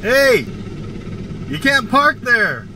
Hey! You can't park there!